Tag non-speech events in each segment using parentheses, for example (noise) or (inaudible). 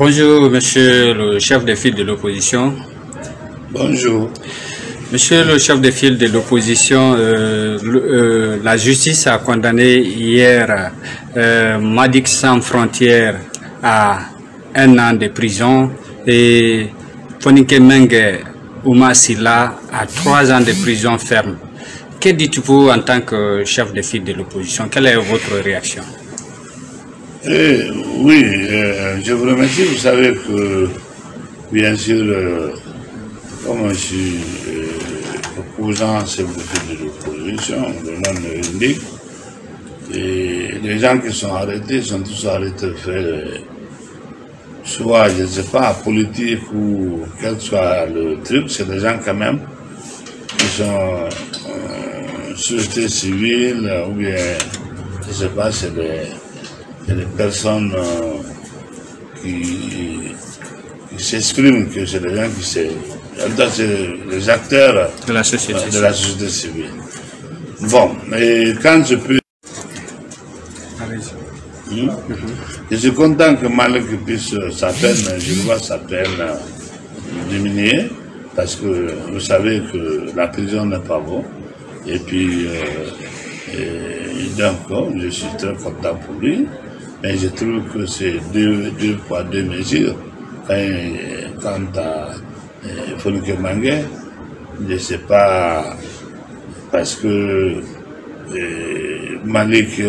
Bonjour, monsieur le chef de file de l'opposition. Bonjour. Monsieur le chef de file de l'opposition, euh, euh, la justice a condamné hier euh, Madik Sans Frontières à un an de prison et Fonike Menge Ouma Silla à trois ans de prison ferme. Que dites-vous en tant que chef de file de l'opposition? Quelle est votre réaction? Eh, oui, euh, je vous remercie. Vous savez que, bien sûr, euh, comme je suis euh, opposant de file de l'opposition, le le indique, et les gens qui sont arrêtés sont tous arrêtés euh, soit, je ne sais pas, politique ou quel soit le truc, c'est des gens quand même qui sont euh, société civile ou bien, je ne sais pas, c'est des, des personnes euh, qui, qui s'expriment, que c'est des gens qui se... Les acteurs de la société de la société civile. Bon, mais quand je peux Hmm? Je suis content que Malik puisse euh, sa peine, je vois sa peine euh, diminuer, parce que vous savez que la prison n'est pas bon. Et puis, euh, et donc, je suis très content pour lui, mais je trouve que c'est deux, deux deux mesures. Quant à Mangue, je ne sais pas, parce que euh, Malik,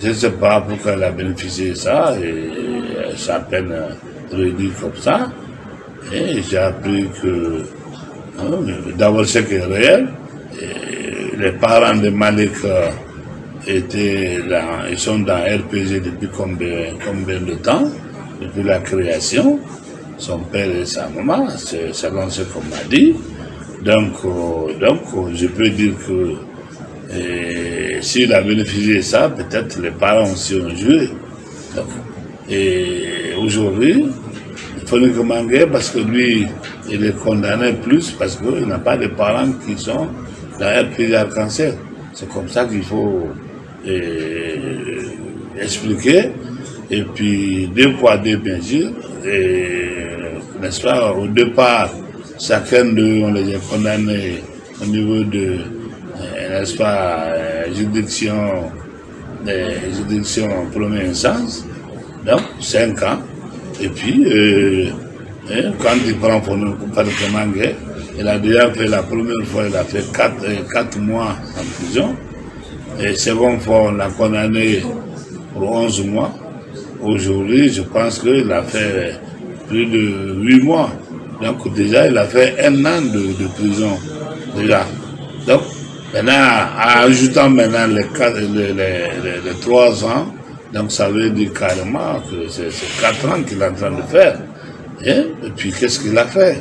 je ne sais pas pourquoi elle a bénéficié de ça, et euh, sa peine euh, réduite comme ça. Et j'ai appris que, hein, d'abord, ce qui est réel, les parents de Malik étaient là, ils sont dans RPG depuis combien, combien de temps, depuis la création, son père et sa maman, selon ce qu'on m'a dit. Donc, euh, donc, euh, je peux dire que et s'il a bénéficié de ça, peut-être les parents aussi ont joué. Et aujourd'hui, il faut le commander parce que lui, il est condamné plus parce qu'il n'a pas de parents qui sont dans RPG arc-en-ciel. C'est comme ça qu'il faut euh, expliquer. Et puis, deux poids, deux mesures. Et, n'est-ce pas, au départ, chacun d'eux, on les a condamnés au niveau de, euh, n'est-ce pas, euh, juridiction, euh, juridiction première instance, donc 5 ans. Et puis, hein, quand il prend pour nous, pour Mangue, il a déjà fait la première fois, il a fait 4, mois en prison. Et seconde fois, on l'a condamné pour 11 mois. Aujourd'hui, je pense qu'il a fait plus de 8 mois. Donc déjà, il a fait un an de, de prison. Déjà. Donc, maintenant, en ajoutant maintenant les, quatre, les, les, les, les 3 ans, donc ça veut dire carrément que c'est 4 ans qu'il est en train de faire. Et, et puis qu'est-ce qu'il a fait?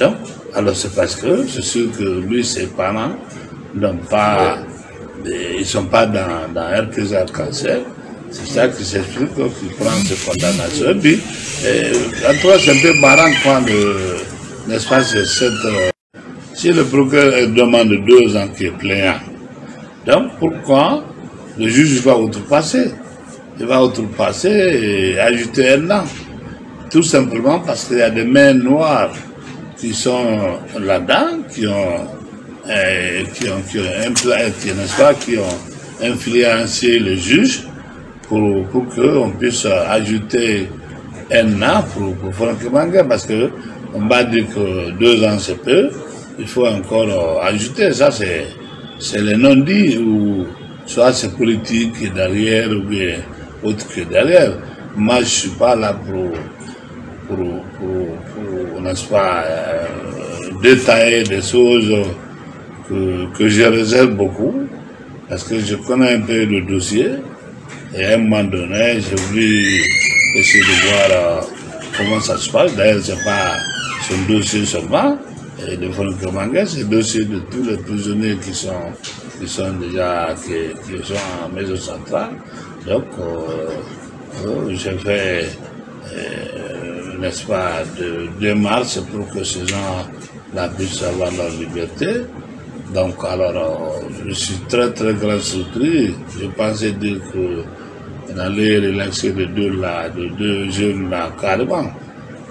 Donc, alors c'est parce que c'est sûr que lui, ses parents n'ont pas, ils sont pas dans, dans RPG arc-en-ciel. C'est ça qui s'explique qu'il prend ces condamnations. Et puis, en tout cas, c'est un peu marrant quand, n'est-ce pas, c'est cette... si le procureur demande deux ans qui est plaignant, donc pourquoi le juge va outrepasser? Il va outrepasser et ajouter un an. Tout simplement parce qu'il y a des mains noires qui sont là-dedans, qui ont, euh, qui ont, influencé le juge pour, pour qu'on puisse ajouter un an pour, pour Franck Manga, parce que on va dire que deux ans c'est peu, il faut encore ajouter, ça c'est, c'est le non-dit, ou soit c'est politique derrière, ou bien autre que derrière. Moi je suis pas là pour, pour, pour, pour pas, euh, détailler des choses que, que je réserve beaucoup, parce que je connais un peu le dossier, et à un moment donné, j'ai voulu essayer de voir euh, comment ça se passe. D'ailleurs, c'est pas son dossier seulement, et de Franck Manga, c'est le dossier de tous les prisonniers qui sont, qui sont déjà, qui, qui sont en maison centrale. Donc, euh, euh, j'ai fait, euh, n'est-ce pas, de démarches pour que ces gens-là puissent avoir leur liberté. Donc, alors, euh, je suis très, très grand surpris. Je pensais dire que on allait relaxer les deux là, les deux jeunes là, carrément.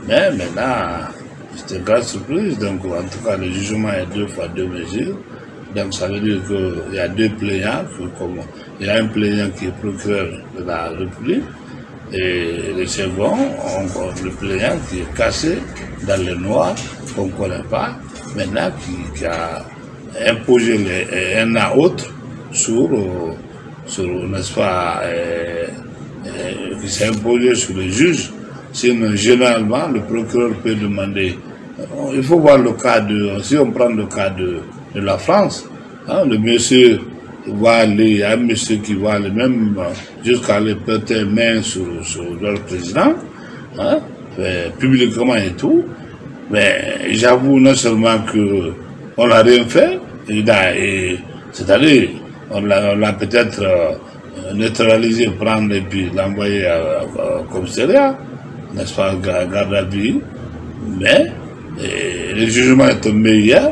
Mais maintenant, c'était une grande surprise. Donc, en tout cas, le jugement est deux fois deux mesures. Donc, ça veut dire qu'il y a deux plaignants. il y a un plaignant qui est procureur de la République et le second, le plaignant qui est cassé dans le noir, qu'on ne connaît pas, maintenant qui, a imposé un à autre sur, sur n'est-ce pas, euh, euh, qui s'est imposé sur le juge. Sinon, généralement, le procureur peut demander, euh, il faut voir le cas de, si on prend le cas de, de la France, hein, le monsieur va aller, il y un monsieur qui va aller même jusqu'à aller prêter main sur, sur leur président, hein, publiquement et tout. Mais j'avoue non seulement que on n'a rien fait, c'est-à-dire on l'a peut-être euh, neutralisé, prendre et puis l'envoyer au commissariat, n'est-ce pas, garde à vue, mais le jugement est tombé hier,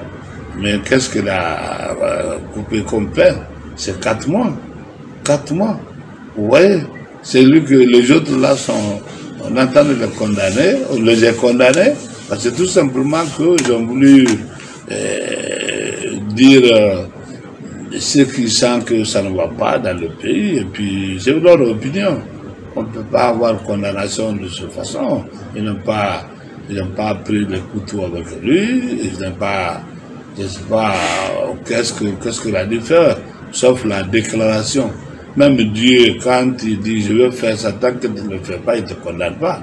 mais qu'est-ce qu'il a euh, coupé comme peine c'est quatre mois. Quatre mois. Vous voyez C'est lui que les autres là sont. On entend les condamner, on les a condamnés, parce que tout simplement qu'ils ont voulu euh, dire euh, ce qu'ils sentent que ça ne va pas dans le pays, et puis c'est leur opinion. On ne peut pas avoir condamnation de cette façon. Ils n'ont pas, pas pris le couteau avec lui, ils n'ont pas, je ne sais pas, qu'est-ce que, qu'est-ce qu'il a dû faire sauf la déclaration. Même Dieu, quand il dit je veux faire ça, tant que tu ne le fais pas, il ne te condamne pas.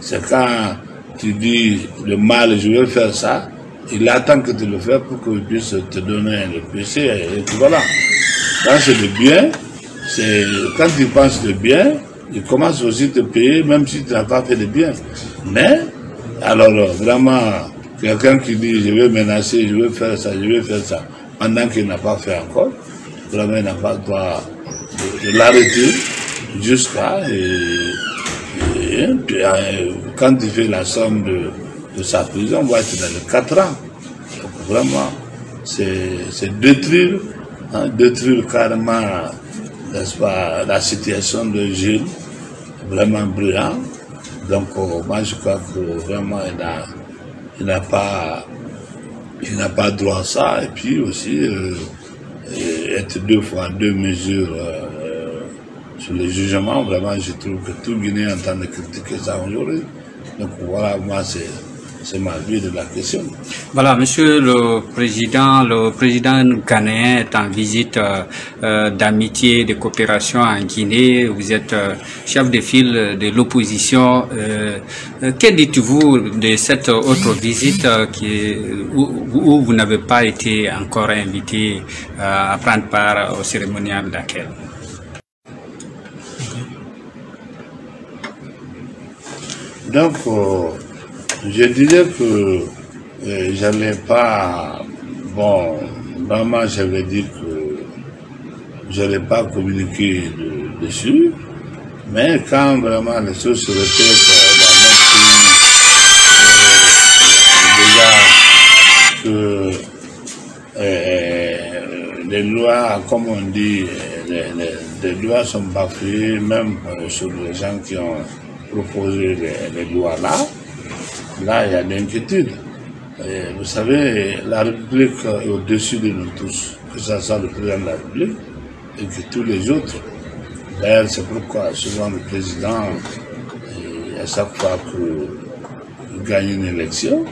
C'est quand tu dis le mal, je veux faire ça, il attend que tu le fasses pour qu'il puisse te donner le péché. Et voilà. Quand c'est le bien, quand tu penses le bien, il commence aussi à te payer, même si tu n'as pas fait de bien. Mais, alors vraiment, quelqu'un qui dit je veux menacer, je veux faire ça, je veux faire ça, pendant qu'il n'a pas fait encore, vraiment n'a pas le droit de, l'arrêter jusqu'à quand il fait la somme de, sa prison, on va être dans les 4 ans. Donc vraiment, c'est détruire, hein, détruire carrément, n'est-ce pas, la situation de Gilles, vraiment brillant. Donc euh, moi je crois que vraiment il n'a pas pas droit à ça et puis aussi euh, être deux fois deux mesures euh, sur le jugement, vraiment, je trouve que tout Guinée en train de critiquer ça aujourd'hui. Donc voilà, moi, c'est c'est ma vie de la question. Voilà, Monsieur le Président, le Président ghanéen est en visite euh, euh, d'amitié de coopération en Guinée. Vous êtes chef de file de l'opposition. que dites-vous de cette autre visite qui, où, vous n'avez pas été encore invité à prendre part au cérémonial d'accueil Donc, je dirais que euh, pas, bon, vraiment j'avais dit que je pas communiquer dessus, mais quand vraiment les choses se répètent dans notre pays, euh, déjà que euh, les lois, comme on dit, les, lois sont bafouées, même sur les gens qui ont proposé les lois là là, il y a l'inquiétude. Vous savez, la République est au-dessus de nous tous, que ce soit le président de la République et que tous les autres. D'ailleurs, c'est pourquoi souvent le président, à chaque fois qu'il gagne une élection,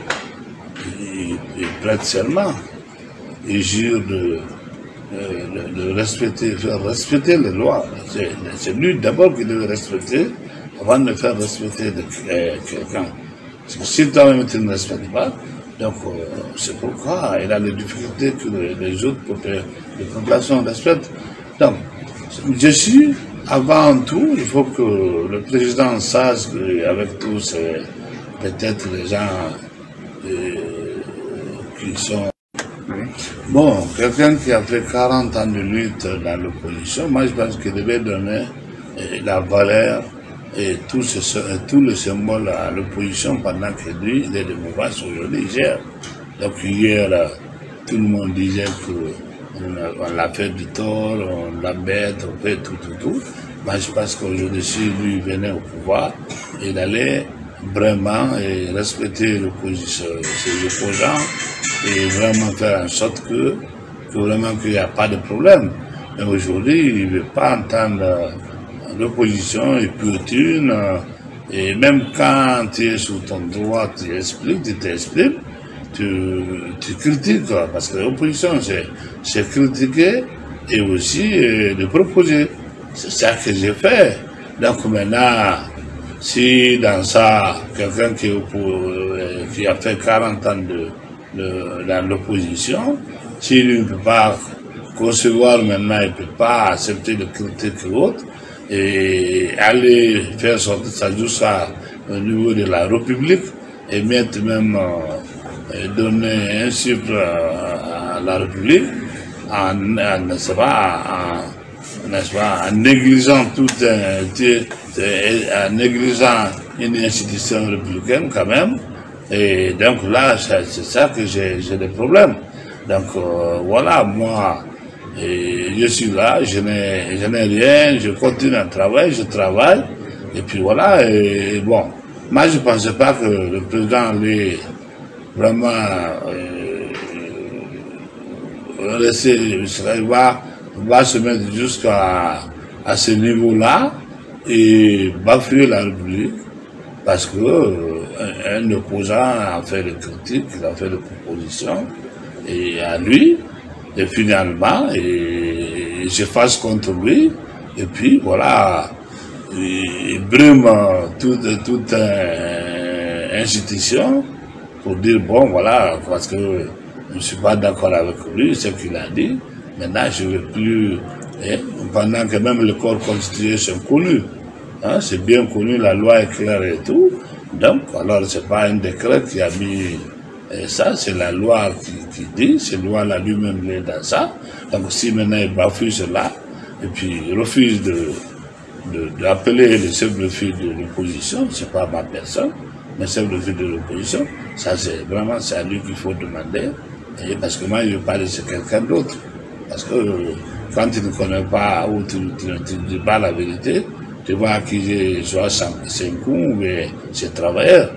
il, prête serment, il jure de, de, respecter, faire respecter les lois. C'est lui d'abord qui devait respecter avant de faire respecter quelqu'un. Si toi-même tu ne respectes pas, donc euh, c'est pourquoi il a les difficultés que les, autres, pour les populations respectent. Donc, je suis, avant tout, il faut que le président sache qu'avec tous, peut-être les gens euh, qui sont Bon, quelqu'un qui a fait 40 ans de lutte dans l'opposition, moi je pense qu'il devait donner euh, la valeur et tout, ce, tout le symbole à l'opposition pendant que lui, il est aujourd'hui, hier. Donc hier, tout le monde disait qu'on l'a fait du tort, on l'embête, on fait tout, tout, tout. Moi, je pense qu'aujourd'hui, si lui venait au pouvoir, il allait vraiment respecter l'opposition, ses opposants et vraiment faire en sorte que, vraiment qu'il n'y a pas de problème. Mais aujourd'hui, il ne veut pas entendre l'opposition et plus une. Et même quand tu es sous ton droit, tu expliques, tu t'exprimes, tu, critiques. Parce que l'opposition, c'est critiquer et aussi euh, de proposer. C'est ça que j'ai fait. Donc maintenant, si dans ça, quelqu'un qui, euh, a fait 40 ans de, de dans l'opposition, s'il ne peut pas concevoir maintenant, il ne peut pas accepter de critiques ou autre, et aller faire sortir jusqu'à au niveau de la République et mettre même euh, donner un chiffre à la République en, nest pas, en, en négligeant tout en négligeant une institution républicaine quand même. Et donc là, c'est ça que j'ai des problèmes. Donc euh, voilà, moi, et je suis là, je n'ai rien, je continue à travailler, je travaille. Et puis voilà, et bon, moi je ne pensais pas que le président allait vraiment euh, laisser, il va, va se mettre jusqu'à à ce niveau-là et bafouer la République. Parce que euh, un opposant a fait des critiques, il a fait des propositions et à lui, et finalement, et, je fasse contre lui, et puis voilà, il brume toute, toute euh, institution pour dire, bon voilà, parce que je ne suis pas d'accord avec lui, ce qu'il a dit, maintenant je ne veux plus, hein, pendant que même le corps constitué sont connus, hein, c'est bien connu, la loi est claire et tout, donc alors c'est pas un décret qui a mis et ça, c'est la loi qui, dit, c'est la loi là lui-même est dans ça. Donc si maintenant il bafoue cela, et puis il refuse de d'appeler le chef de file de l'opposition, c'est pas ma personne, mais chef de file de l'opposition, ça c'est vraiment c'est à lui qu'il faut demander, parce que moi je pas laisser quelqu'un d'autre. Parce que quand tu ne connais pas ou tu ne dis pas la vérité, tu vas accuser soit 5 coups ou ses travailleurs.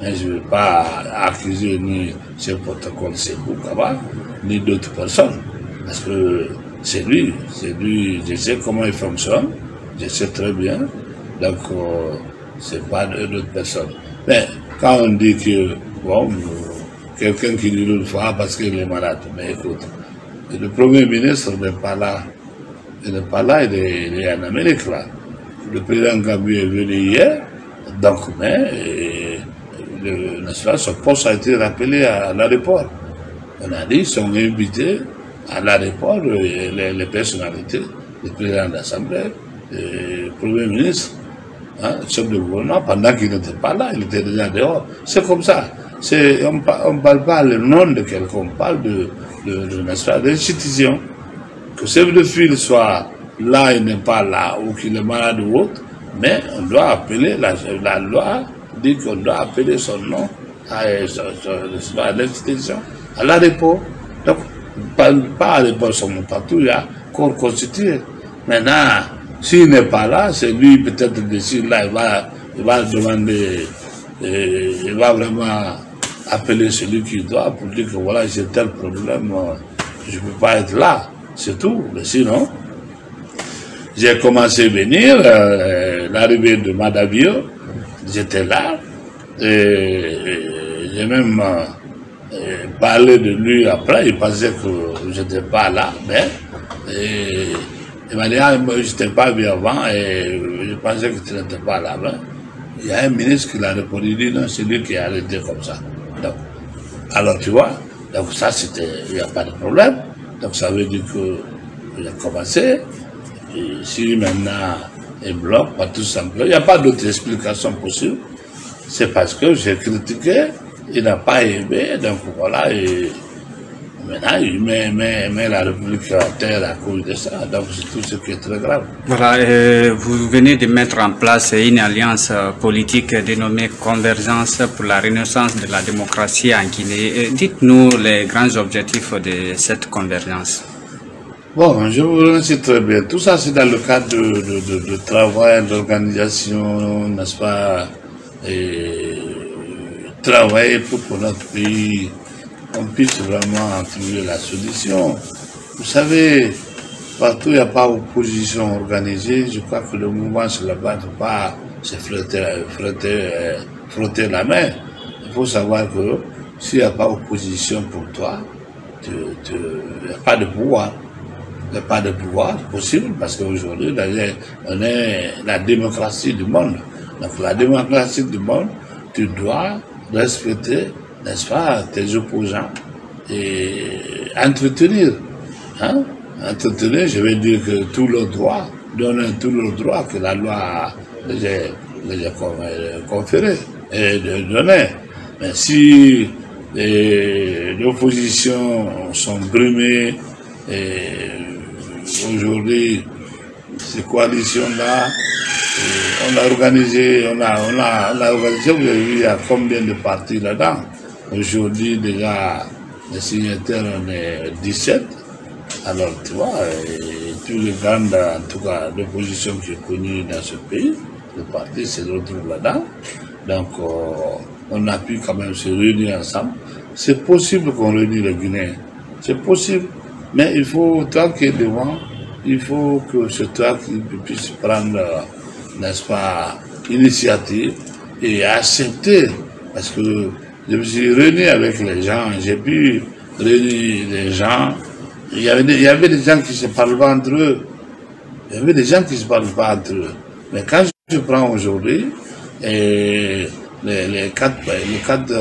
Mais je ne veux pas accuser ni ce protocole Sekou Kaba, ni d'autres personnes. Parce que c'est lui, c'est lui, je sais comment il fonctionne, je sais très bien. Donc, euh, c'est pas d'autres personnes. Mais quand on dit que, bon, quelqu'un qui dit l'autre fois parce qu'il est malade, mais écoute, le Premier ministre n'est pas là. Il n'est pas là, il est, en Amérique là. Le président Gabi est venu hier, donc, mais le, son poste a été rappelé à, l'aéroport. On a dit qu'ils sont invités à l'aéroport les, les, personnalités, le président de l'Assemblée, le Premier ministre, hein, le chef de gouvernement, pendant qu'il n'était pas là, il était déjà dehors. C'est comme ça. On ne parle pas le nom de quelqu'un, on parle de, de, de l'institution. Que chef de soit là, il n'est pas là, ou qu'il est malade ou autre, mais on doit appeler la loi dit qu'on doit appeler son nom à, l'institution, à l'aéroport. Donc, pas, pas à l'aéroport seulement, partout, il y a corps constitué. Maintenant, s'il n'est pas là, c'est lui peut-être d'ici là, il va, il va demander, euh, il va vraiment appeler celui qui doit pour dire que voilà, j'ai tel problème, je ne peux pas être là. C'est tout. Mais sinon, j'ai commencé à venir, euh, l'arrivée de Madabio, j'étais là, et, j'ai même euh, parlé de lui après, il pensait que je n'étais pas là, mais il m'a dit, ah, je n'étais pas vu avant, et je pensais que tu n'étais pas là. Mais il y a un ministre qui l'a répondu, dit, non, c'est lui qui a arrêté comme ça. Donc, alors tu vois, donc ça c'était, il n'y a pas de problème. Donc ça veut dire que j'ai commencé, et si maintenant il bloque, tout simplement, il n'y a pas d'autre explication possible c'est parce que j'ai critiqué, il n'a pas aimé, donc voilà, et maintenant il met, la République à terre à cause de ça, donc c'est tout ce qui est très grave. Voilà, vous venez de mettre en place une alliance politique dénommée Convergence pour la renaissance de la démocratie en Guinée. Dites-nous les grands objectifs de cette convergence. Bon, je vous remercie très bien. Tout ça, c'est dans le cadre de, travail, d'organisation, n'est-ce pas? Et travailler pour que notre pays, on puisse vraiment trouver la solution. Vous savez, partout il n'y a pas opposition organisée. Je crois que le mouvement sur la base ne pas se frotter, frotter la main. Il faut savoir que s'il n'y a pas opposition pour toi, il n'y a pas de pouvoir pas de pouvoir possible parce qu'aujourd'hui, on est la démocratie du monde. Donc la démocratie du monde, tu dois respecter, n'est-ce pas, tes opposants et entretenir. Hein? Entretenir, je veux dire que tout le droit, donner tout le droit que la loi les a conféré et de. Mais si les oppositions sont brimées et aujourd'hui, ces coalitions-là, on a organisé, on a, on a, organisé, vous avez vu, il y a combien de partis là-dedans? Aujourd'hui, déjà, les signataires, on est 17. Alors, tu vois, tous les grandes, en tout cas, l'opposition que j'ai connues dans ce pays, les partis se retrouvent là-dedans. Donc, euh, on a pu quand même se réunir ensemble. C'est possible qu'on réunisse les Guinéens. C'est possible. Mais il faut, tant qu'il est devant, il faut que ce tract puisse prendre, n'est-ce pas, initiative et accepter. Parce que je me suis réuni avec les gens, j'ai pu réunir les gens. Il y, avait des, il y avait des gens qui se parlent pas entre eux. Il y avait des gens qui se parlent pas entre eux. Mais quand je prends aujourd'hui, les, les quatre, les quatre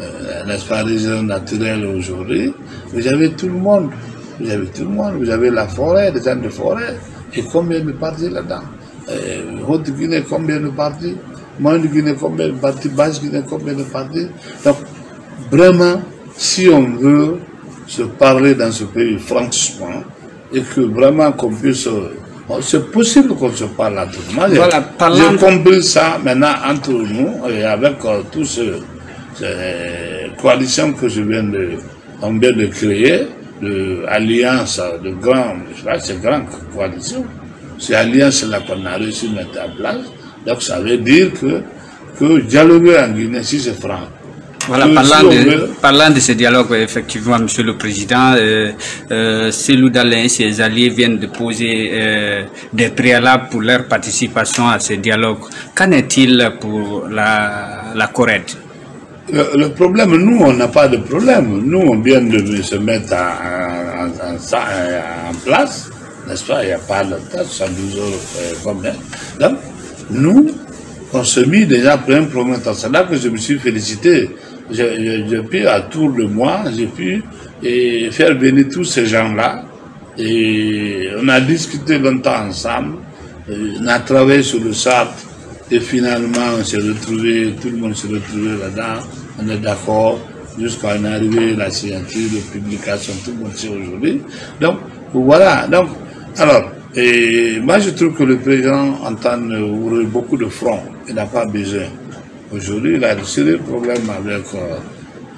euh, n'est-ce pas, régions naturelles aujourd'hui, vous avez tout le monde vous avez tout le monde, vous avez la forêt, les gens de forêt, et combien de partis là-dedans? Euh, Haute-Guinée, combien de partis? Moyenne-Guinée, combien de partis? Basse-Guinée, combien de partis? Donc, vraiment, si on veut se parler dans ce pays franchement, et que vraiment qu'on puisse... C'est possible qu'on se parle à tout le monde. Voilà, J'ai compris ça maintenant entre nous et avec euh, toutes ces, coalitions que je viens de, on vient de créer de alliance de grandes, c'est grande coalition. C'est alliance-là qu'on a réussi à mettre en place. Donc ça veut dire que, que dialoguer en Guinée, si c'est franc, voilà, parlant, de, parlant de ce dialogue, effectivement, Monsieur le Président, euh, euh, Célou et ses alliés viennent de poser euh, des préalables pour leur participation à ce dialogue. Qu'en est-il pour la, la Corée le, problème, nous, on n'a pas de problème. Nous, on vient de se mettre en, en, place, n'est-ce pas? Il n'y a pas longtemps, 72 heures euh, combien? Donc, nous, on se mit déjà pour un premier temps. C'est là que je me suis félicité. J'ai pu, à tour de moi, j'ai pu et faire venir tous ces gens-là. Et on a discuté longtemps ensemble. On a travaillé sur le SAT et finalement, on s'est retrouvé, tout le monde s'est retrouvé là-dedans, on est d'accord, jusqu'à en arriver la signature, de publication, tout le monde sait aujourd'hui. Donc, voilà. Donc, alors, moi je trouve que le président entend ouvrir beaucoup de fronts, il n'a pas besoin. Aujourd'hui, il a de sérieux problèmes avec, euh,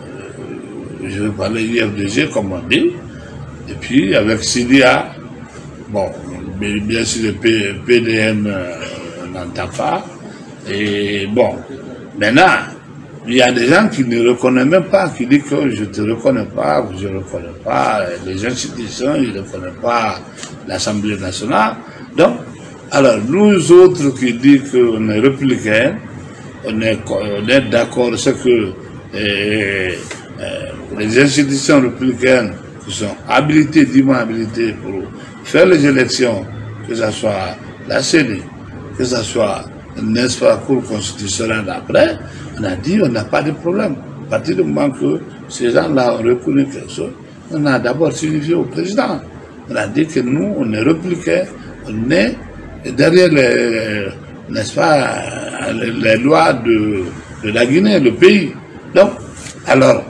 euh, je vais parler IFDG comme on dit, et puis avec CDA, bon, bien sûr le PDM euh, n'entend pas, et bon, maintenant, il y a des gens qui ne reconnaissent même pas, qui disent que je ne te reconnais pas, je ne reconnais pas les institutions, ils ne reconnaissent pas l'Assemblée nationale. Donc, alors nous autres qui disent qu'on est républicains, on est, est d'accord, c'est que eh, eh, les institutions républicaines qui sont habilitées, dûment habilitées pour faire les élections, que ce soit la CENI, que ce soit n'est-ce pas, Cour constitutionnelle d'après, on a dit on n'a pas de problème. À partir du moment que ces gens-là ont reconnu quelque chose, on a d'abord signifié au président. On a dit que nous, on est républicains, on est derrière les, n'est-ce pas, les, lois de, de, la Guinée, le pays. Donc, alors,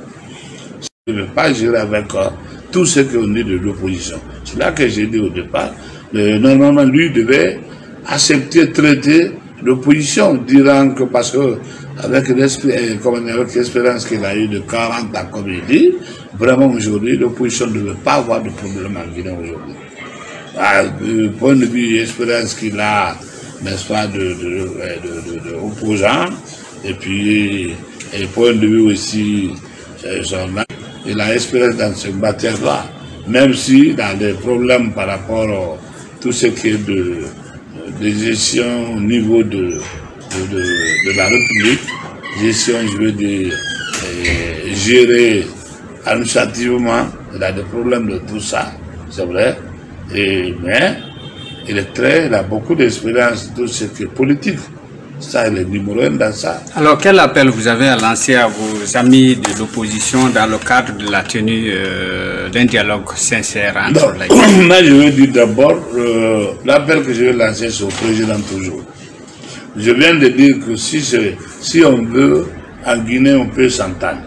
je ne veux pas gérer avec euh, tout ce qu'on dit de l'opposition. C'est là que j'ai dit au départ, normalement, lui devait accepter, traiter l'opposition, dirant que parce que avec l'expérience qu'il a eu de 40 ans, comme il dit, vraiment aujourd'hui, l'opposition ne veut pas avoir de problème en Guinée aujourd'hui. du point de vue expérience qu'il a, n'est-ce pas, de, de, et puis, et point de vue aussi, il a expérience dans ce matière-là, même si dans des problèmes par rapport à tout ce qui est de, de gestion au niveau de, de, la République, gestion, je veux dire, gérer administrativement, il a des problèmes de tout ça, c'est vrai, et, mais il est très, il a beaucoup d'expérience de tout ce qui est politique. Ça, est numéro un dans ça. Alors, quel appel vous avez à lancer à vos amis de l'opposition dans le cadre de la tenue euh, d'un dialogue sincère entre les (clears throat) Moi, je veux dire d'abord, euh, l'appel que je veux lancer, c'est au président toujours. Je viens de dire que si, si on veut, en Guinée, on peut s'entendre.